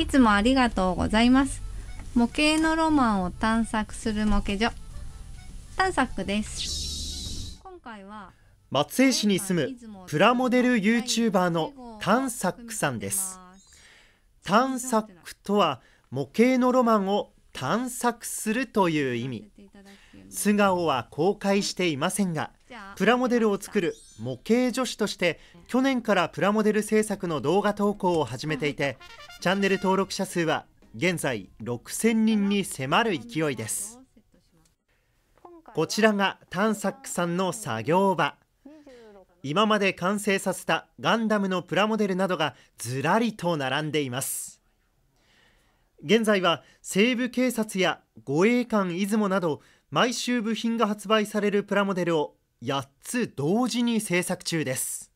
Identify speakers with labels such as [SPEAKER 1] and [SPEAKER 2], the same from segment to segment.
[SPEAKER 1] いつもありがとうございます。模型のロマンを探索する模型所。探索です。今回は
[SPEAKER 2] 松江市に住むプラモデル YouTuber の探索さんです。探索とは模型のロマンを探索するという意味。素顔は公開していませんがプラモデルを作る模型女子として去年からプラモデル制作の動画投稿を始めていてチャンネル登録者数は現在6000人に迫る勢いです。こちらがタンサックさんの作業場。今まで完成させたガンダムのプラモデルなどがずらりと並んでいます現在は西部警察や護衛艦出雲など毎週部品が発売されるプラモデルを8つ同時に制作中です。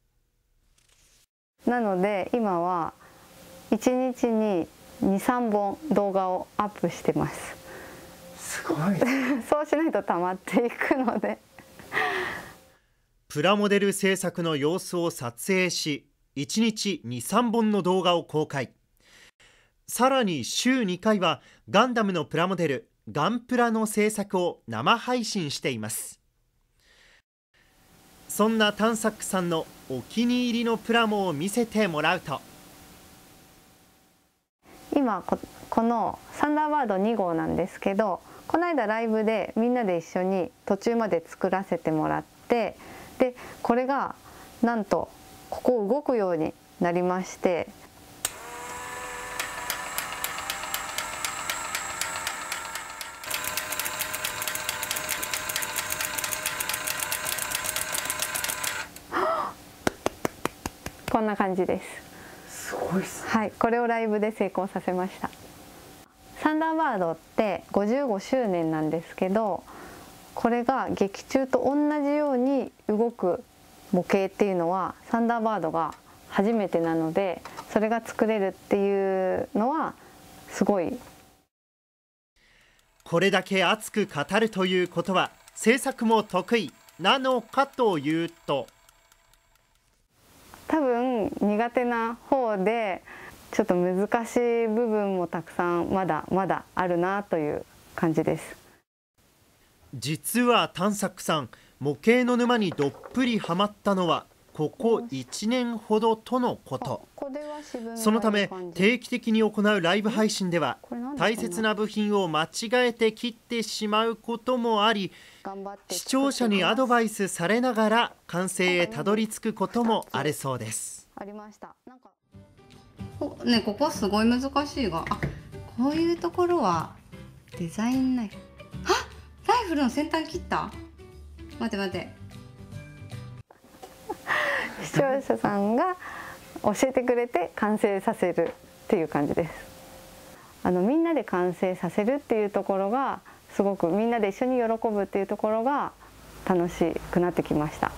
[SPEAKER 3] なので今は1日に23本動画をアップしてます。
[SPEAKER 2] すごい。
[SPEAKER 3] そうしないと溜まっていくので。
[SPEAKER 2] プラモデル制作の様子を撮影し1日23本の動画を公開さらに週2回はガンダムのプラモデルガンプラの制作を生配信しています。そんなタンサックさんのお気に入りのプラモを見せてもらうと。
[SPEAKER 3] 今このサンダーバード2号なんですけどこの間ライブでみんなで一緒に途中まで作らせてもらってでこれがなんとここ動くようになりましてこんな感じです。
[SPEAKER 2] すごいっす、
[SPEAKER 3] ね、はいこれをライブで成功させました。サンダーバードって55周年なんですけどこれが劇中と同じように動く模型っていうのはサンダーバードが初めてなのでそれが作れるっていうのはすごい。
[SPEAKER 2] これだけ熱く語るということは制作も得意なのかというと
[SPEAKER 3] 多分苦手な方でちょっと難しい部分もたくさんまだまだあるなという感じです。
[SPEAKER 2] 実は探索さん模型の沼にどっぷりはまったのはここ1年ほどとのこと。そのため定期的に行うライブ配信では大切な部品を間違えて切ってしまうこともあり視聴者にアドバイスされながら完成へたどり着くこともあるそうです。
[SPEAKER 3] ありました。なんか。
[SPEAKER 1] ねここすごい難しいがあこういうところはデザインないあライフルの先端切った？待って待って
[SPEAKER 3] 視聴者さんが教えてくれて完成させるっていう感じです。あのみんなで完成させるっていうところがすごくみんなで一緒に喜ぶっていうところが楽しくなってきました。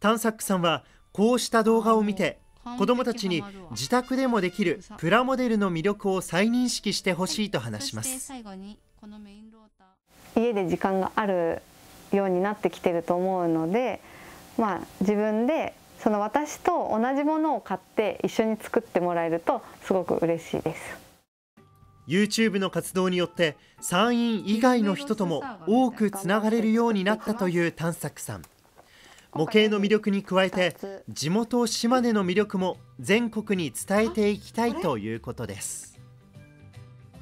[SPEAKER 2] タンサックさんはこうした動画を見て子どもたちに自宅でもできるプラモデルの魅力を再認識してほしいと話します。
[SPEAKER 3] 家で時間があるようになってきてると思うのでまあ、自分でその私と同じものを買って一緒に作ってもらえるとすごく嬉しいです。
[SPEAKER 2] YouTube の活動によって山陰以外の人とも多くつながれるようになったという探索さん。模型の魅力に加えて地元島根の魅力も全国に伝えていきたいということです。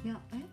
[SPEAKER 1] いやえ